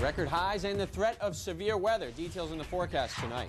Record highs and the threat of severe weather. Details in the forecast tonight.